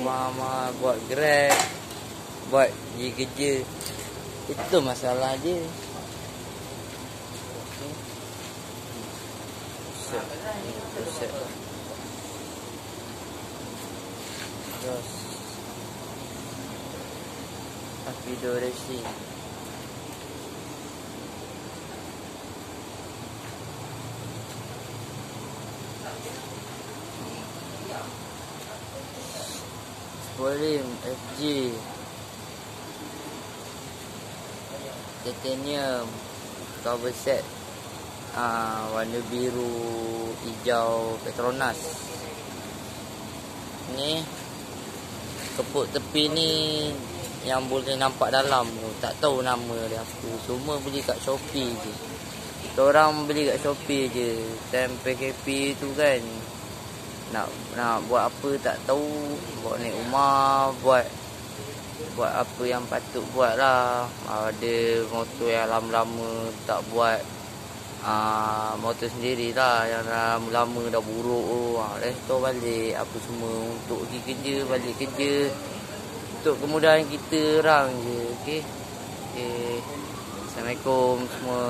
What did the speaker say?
mahal-mahal buat grab buat pergi kerja. Itu masalah dia. Terus. Video racing Spolim FG Titanium Cover set. Uh, Warna biru Hijau Petronas. Ni Keput tepi ni Yang boleh nampak dalam tu. Tak tahu nama dia apa. Semua beli kat Shopee je. Kita orang beli kat Shopee je. Time PKP tu kan nak nak buat apa tak tahu. Buat naik rumah buat buat apa yang patut buat lah. Ada motor yang lama-lama tak buat. Uh, motor sendiri lah yang lama-lama dah buruk tu. Uh, restore balik apa semua untuk pergi kerja balik kerja. Untuk kemudahan kita orang je okay? okay. Assalamualaikum semua